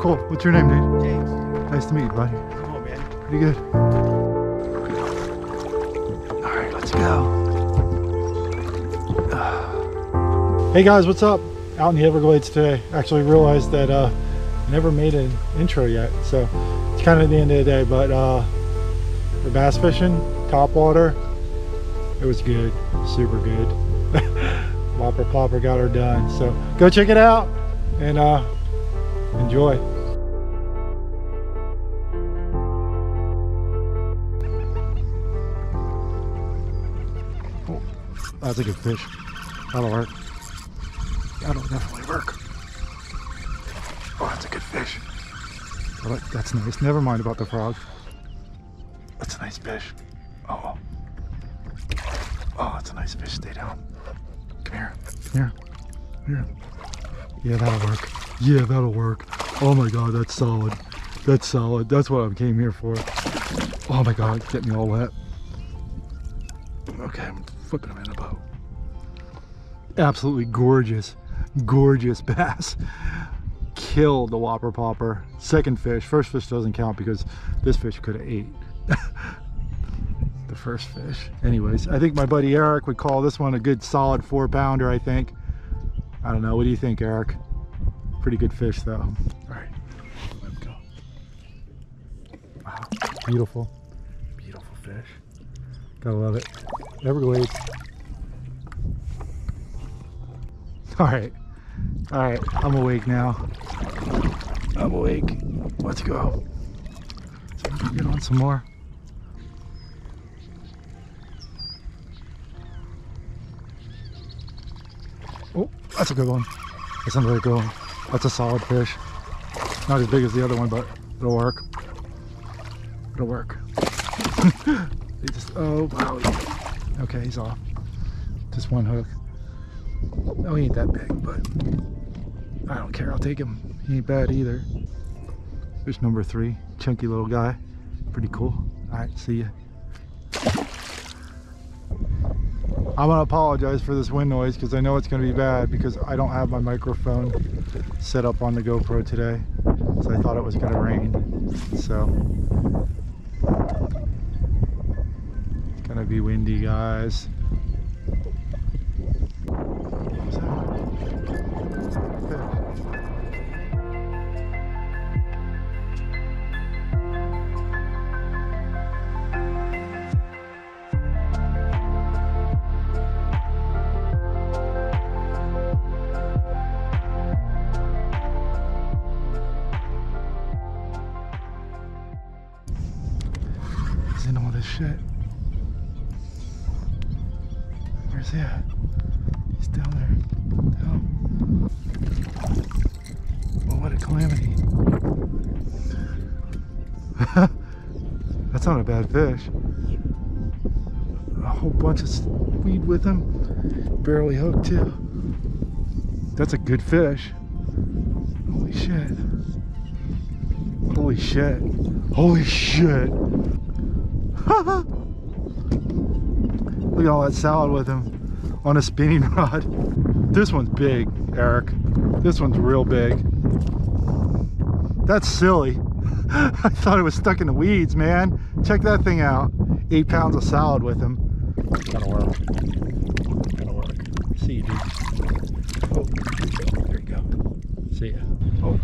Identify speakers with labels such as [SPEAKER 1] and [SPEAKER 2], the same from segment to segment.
[SPEAKER 1] cool. What's your name, dude?
[SPEAKER 2] James,
[SPEAKER 1] Nice to meet you, buddy.
[SPEAKER 2] cool, man.
[SPEAKER 1] Pretty good. All right, let's go. Hey guys, what's up? Out in the Everglades today. Actually realized that uh, I never made an intro yet, so it's kind of the end of the day. But uh, we're bass fishing, top water. It was good, super good. Whopper Plopper got her done. So go check it out and uh, enjoy. Oh, that's a good fish. That'll work. That'll definitely work. Oh, that's a good fish. I That's nice. Never mind about the frog. That's a nice fish. Oh. Oh, that's a nice fish. Stay down. Come here. Come here. Come here. Yeah, that'll work. Yeah, that'll work. Oh my god, that's solid. That's solid. That's what I came here for. Oh my god, get me all wet. Okay, I'm flipping him in a boat. Absolutely gorgeous, gorgeous bass. Killed the Whopper Plopper. Second fish. First fish doesn't count because this fish could have ate the first fish. Anyways, I think my buddy Eric would call this one a good solid four pounder, I think. I don't know. What do you think, Eric? Pretty good fish, though. All right, let's go. Wow, beautiful, beautiful fish. Gotta love it. Everglades. All right, all right. I'm awake now. I'm awake. Let's go. Can get on some more. Oh, that's a good one. That's not very good one. That's a solid fish. Not as big as the other one, but it'll work. It'll work. Just, oh, wow. Okay, he's off. Just one hook. Oh, he ain't that big, but I don't care. I'll take him. He ain't bad either. Fish number three. Chunky little guy. Pretty cool. All right, see ya. I'm gonna apologize for this wind noise because I know it's to be bad because I don't have my microphone set up on the GoPro today. So I thought it was going to rain. So it's going to be windy, guys. Shit. Where's he at? He's down there. Oh. What a calamity. That's not a bad fish. A whole bunch of weed with him. Barely hooked too. That's a good fish. Holy shit. Holy shit. Holy shit. Look at all that salad with him on a spinning rod. This one's big, Eric. This one's real big. That's silly. I thought it was stuck in the weeds, man. Check that thing out. Eight pounds of salad with him. That'll work. That'll work. See you, dude. Oh, there you go. See ya. Oh,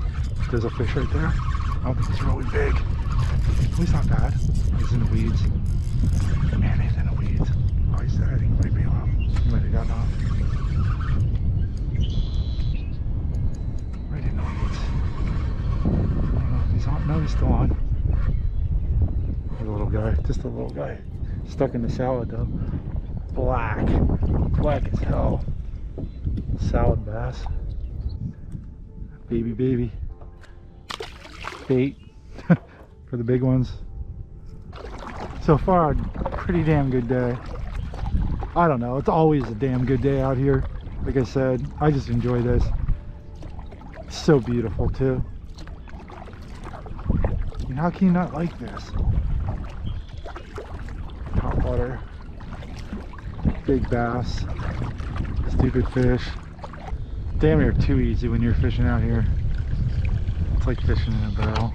[SPEAKER 1] there's a fish right there. Oh, it's really big. He's not bad. He's in the weeds. Man, he's in the weeds. Oh, he's think he might be off. He might have gotten off. Right in the weeds. I don't know if he's on. No, he's still on. A little guy. Just a little guy. Stuck in the salad though. Black. Black as hell. Salad bass. Baby, baby. Bait for the big ones. So far, a pretty damn good day. I don't know, it's always a damn good day out here. Like I said, I just enjoy this. It's so beautiful too. Mean, how can you not like this? Top water, big bass, stupid fish. Damn near too easy when you're fishing out here. It's like fishing in a barrel.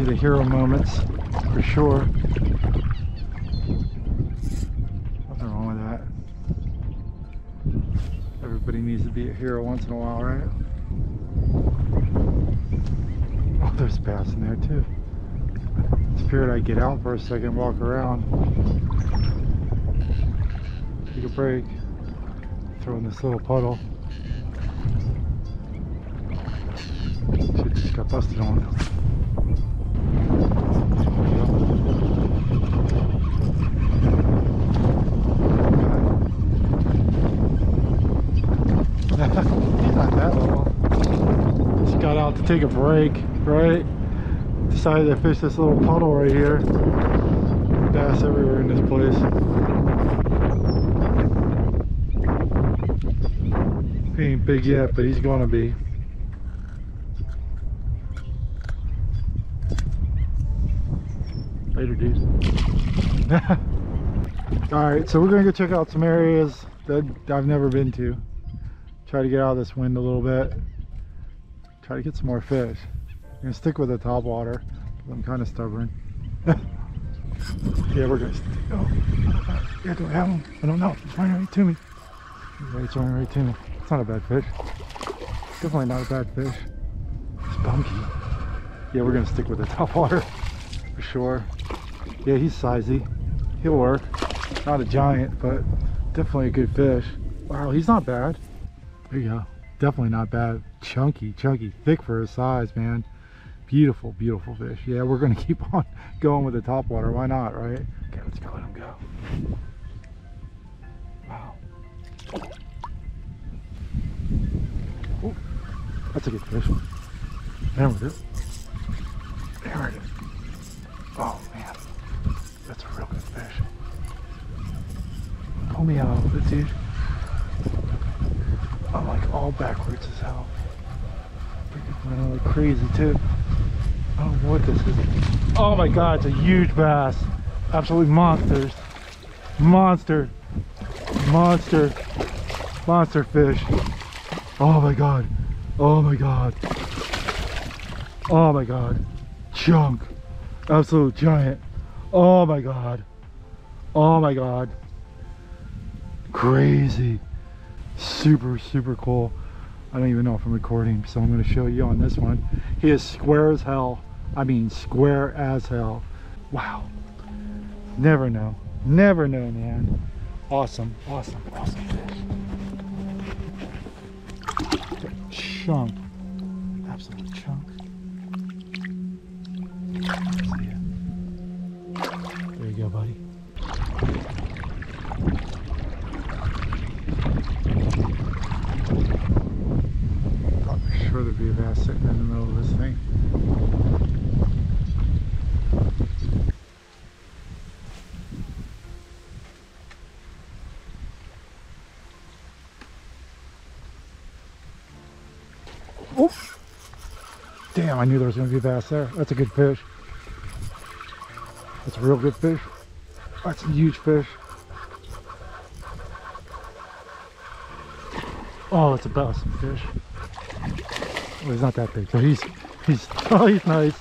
[SPEAKER 1] You the hero moments for sure. Nothing wrong with that. Everybody needs to be a hero once in a while, right? Oh, there's bass in there too. It's figured I'd get out for a second, walk around, take a break, throw in this little puddle. Shit just got busted on. He's not that little. Just got out to take a break, right? Decided to fish this little puddle right here. Bass everywhere in this place. He ain't big yet, but he's gonna be. Later, dude. Alright, so we're gonna go check out some areas that I've never been to. Try to get out of this wind a little bit. Try to get some more fish. I'm gonna stick with the top water. I'm kind of stubborn. yeah, we're gonna stick. Oh, yeah, do I have him? I don't know. He's running right to me. It's running right to me. It's not a bad fish. Definitely not a bad fish. It's bunky. Yeah, we're gonna stick with the top water for sure. Yeah, he's sizey. He'll work. Not a giant, but definitely a good fish. Wow, he's not bad. There you go. Definitely not bad. Chunky, chunky, thick for his size, man. Beautiful, beautiful fish. Yeah, we're gonna keep on going with the top water. Why not, right? Okay, let's go let him go. Wow. Oh, that's a good fish. There we go. There it is. Oh man, that's a real good fish. Pull me out of it, dude. All backwards as hell. Freaking crazy too. I don't know what this is. Oh my god, it's a huge bass. Absolutely monsters. Monster. Monster. Monster fish. Oh my god. Oh my god. Oh my god. Chunk. Absolute giant. Oh my god. Oh my god. Crazy super super cool I don't even know if I'm recording so I'm going to show you on this one. He is square as hell. I mean square as hell. Wow. Never know. Never know man. Awesome awesome awesome fish. Chunk. Absolute chunk. There you go buddy Thought for sure there'd be a bass sitting in the middle of this thing. Oh! Damn, I knew there was going to be bass there. That's a good fish. That's a real good fish. That's a huge fish. Oh, it's a bowson fish. Well, he's not that big, so he's he's oh he's nice.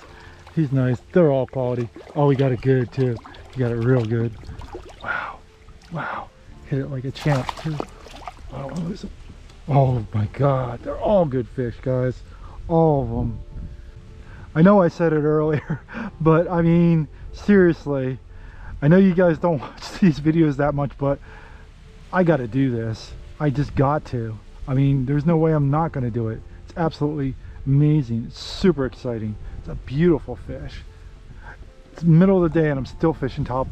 [SPEAKER 1] He's nice. They're all quality. Oh, he got it good too. He got it real good. Wow, wow. Hit it like a champ too. I don't want to lose it. Oh my God, they're all good fish, guys. All of them. I know I said it earlier, but I mean seriously. I know you guys don't watch these videos that much, but I got to do this. I just got to. I mean, there's no way I'm not going to do it. It's absolutely amazing. It's super exciting. It's a beautiful fish. It's middle of the day and I'm still fishing top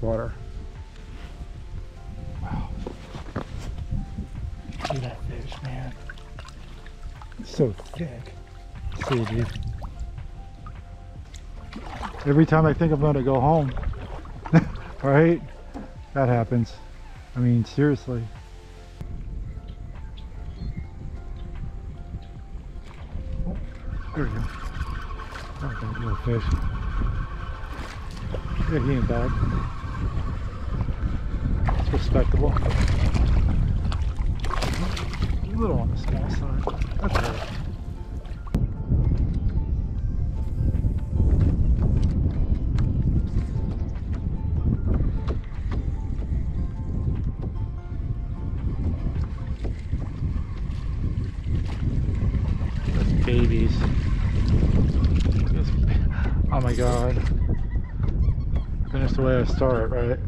[SPEAKER 1] At that fish, man. It's so thick. See, dude. Every time I think I'm to go home, right? That happens. I mean, seriously. Oh, there we go. Oh, that little fish. Yeah, he ain't bad. It's respectable. A little on the small side. That's all right. Babies. Oh my god. Finish the way I start, right?